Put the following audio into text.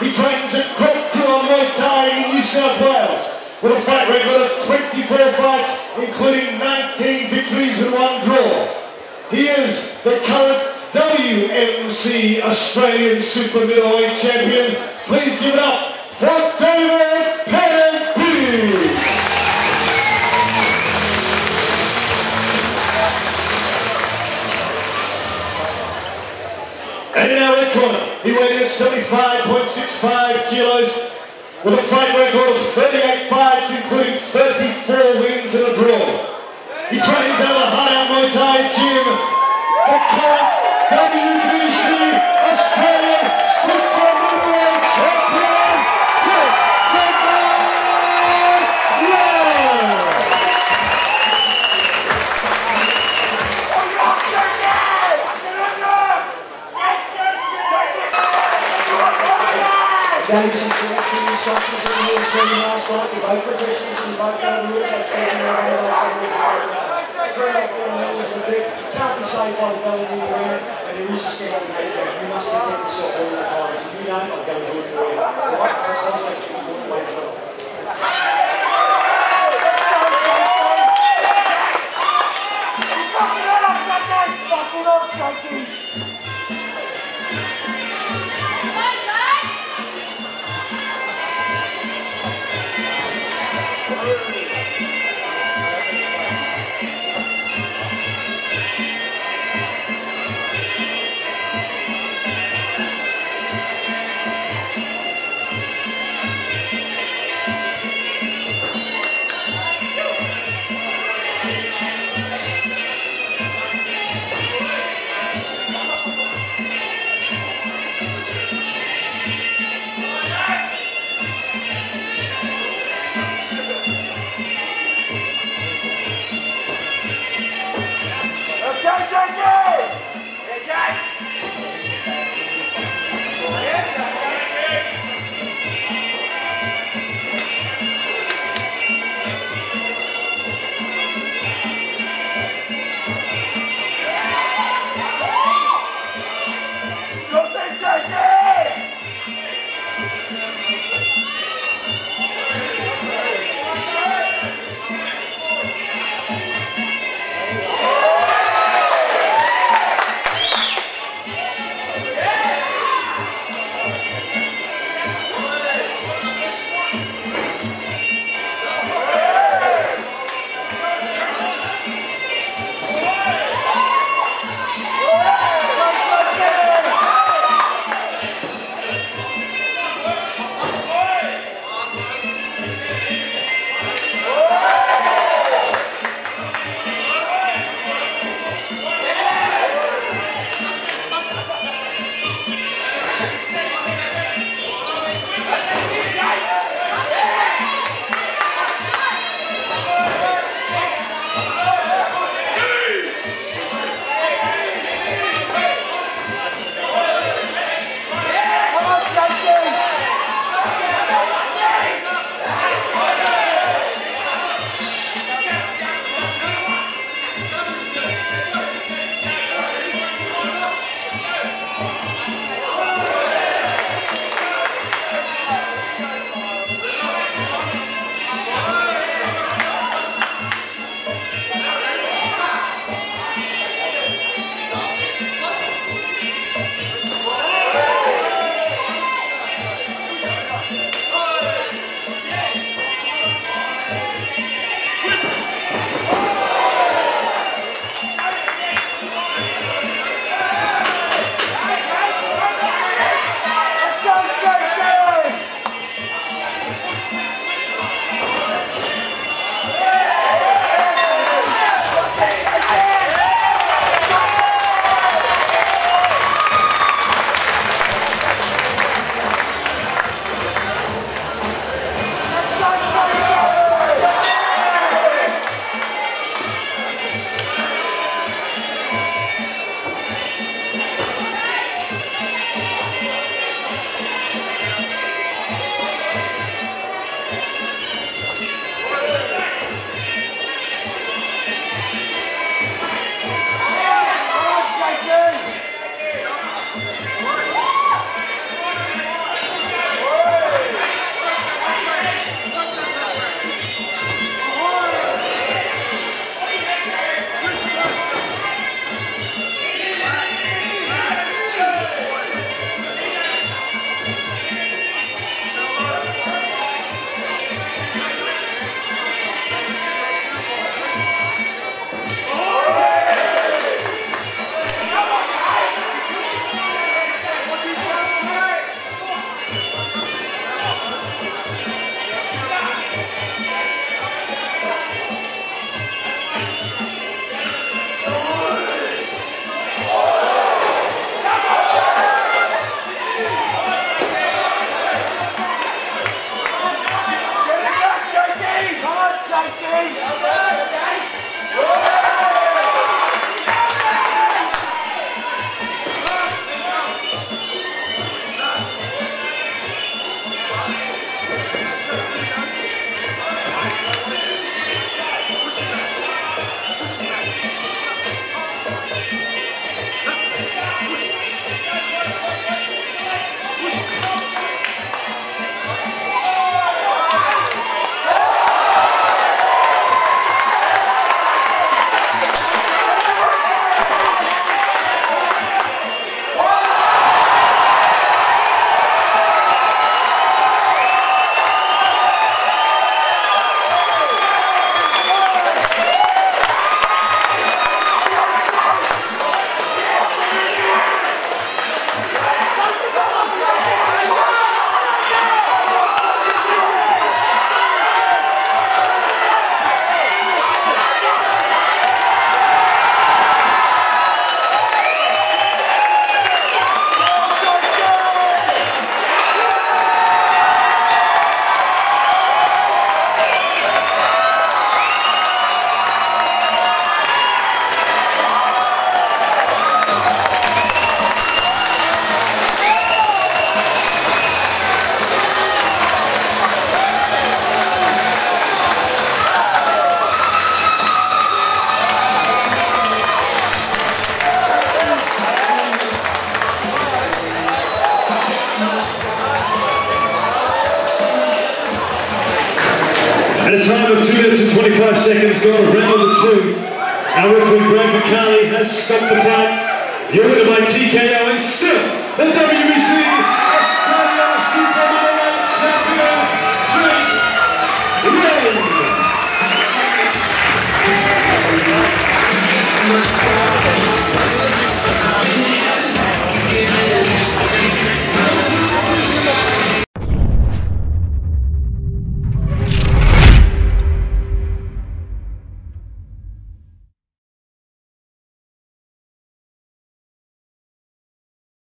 He trains at Cropclaw Muay Thai in New South Wales with a fight record of 24 fights, including 19 victories and one draw. He is the current WMC Australian Super Middleweight Champion. Please give it up for David Pennimpede. And in our corner, he weighed in at 75.65 kilos with a fight record of 38 fights, including 34 wins Ladies and gentlemen, instructions in the rules when last night with both professionals and rules. I've taken their hand off some rules. Turn up one a bit. Can't be saved by the bell the air, and there is a step on the You must protect yourself all the time. If you don't, I'm going to do it for you. Right? 45 seconds gone of round number two. Our referee Greg McCarley has stopped the fight. You're winner by TKO and still